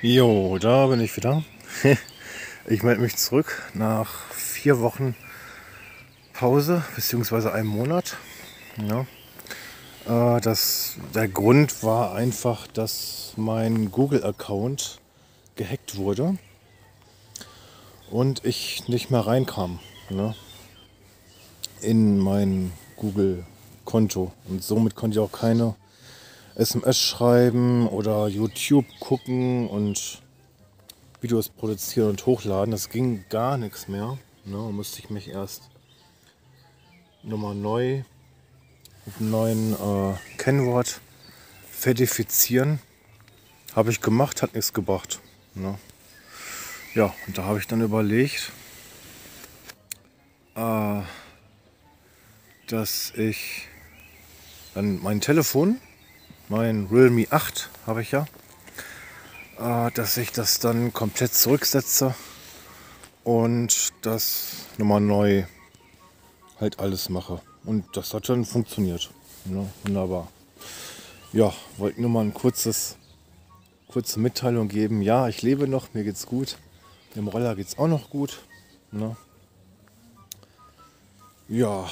Jo, da bin ich wieder. Ich melde mich zurück nach vier Wochen Pause, beziehungsweise einem Monat. Ja. Äh, das, der Grund war einfach, dass mein Google-Account gehackt wurde und ich nicht mehr reinkam ne, in mein Google-Konto. Und somit konnte ich auch keine SMS schreiben oder YouTube gucken und Videos produzieren und hochladen. Das ging gar nichts mehr. Ne? Da musste ich mich erst nochmal neu mit einem neuen äh, Kennwort verifizieren. Habe ich gemacht, hat nichts gebracht. Ne? Ja, und da habe ich dann überlegt, äh, dass ich dann mein Telefon mein Realme 8 habe ich ja, äh, dass ich das dann komplett zurücksetze und das nochmal neu halt alles mache. Und das hat dann funktioniert. Ne? Wunderbar. Ja, wollte nur mal ein kurzes, kurze Mitteilung geben. Ja, ich lebe noch, mir geht's gut. Dem Roller geht's auch noch gut. Ne? Ja,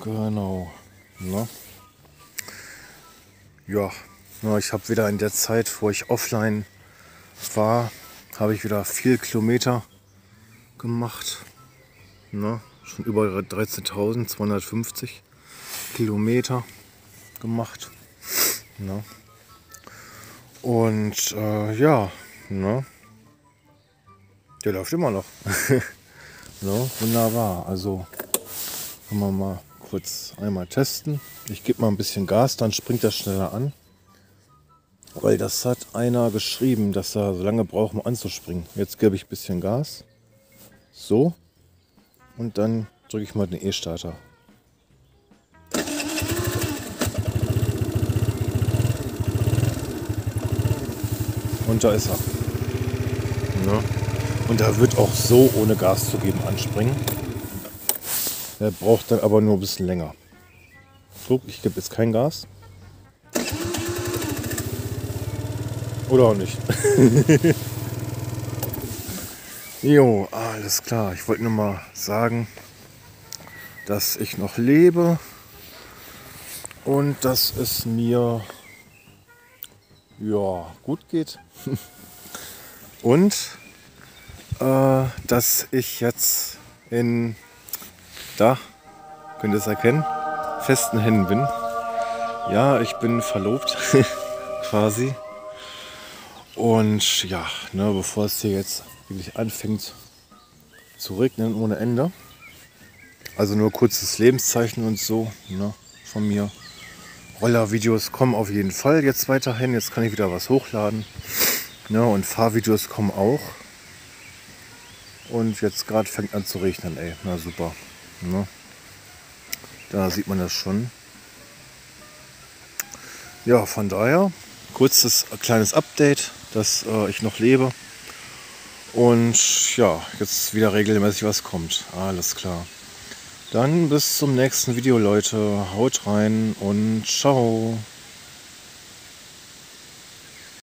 genau. Ne? Ja, ich habe wieder in der Zeit, wo ich offline war, habe ich wieder viel Kilometer gemacht. Ne? Schon über 13.250 Kilometer gemacht. Ne? Und äh, ja, ne? der läuft immer noch. ne? Wunderbar. Also können wir mal kurz einmal testen. Ich gebe mal ein bisschen Gas, dann springt das schneller an. Weil das hat einer geschrieben, dass er so lange braucht, um anzuspringen. Jetzt gebe ich ein bisschen Gas. So. Und dann drücke ich mal den E-Starter. Und da ist er. Ja. Und er wird auch so ohne Gas zu geben anspringen. Er braucht dann aber nur ein bisschen länger. Guck, ich gebe jetzt kein Gas. Oder auch nicht. jo, alles klar. Ich wollte nur mal sagen, dass ich noch lebe und dass es mir ja gut geht. und äh, dass ich jetzt in da, könnt ihr es erkennen, festen Händen bin. Ja, ich bin verlobt, quasi. Und ja, ne, bevor es hier jetzt wirklich anfängt zu regnen ohne Ende. Also nur kurzes Lebenszeichen und so ne, von mir. Rollervideos kommen auf jeden Fall jetzt weiterhin. Jetzt kann ich wieder was hochladen. Ne, und Fahrvideos kommen auch. Und jetzt gerade fängt an zu regnen, ey. Na super. Ne? Da sieht man das schon. Ja, von daher kurzes kleines Update, dass äh, ich noch lebe. Und ja, jetzt wieder regelmäßig was kommt. Alles klar. Dann bis zum nächsten Video, Leute. Haut rein und ciao.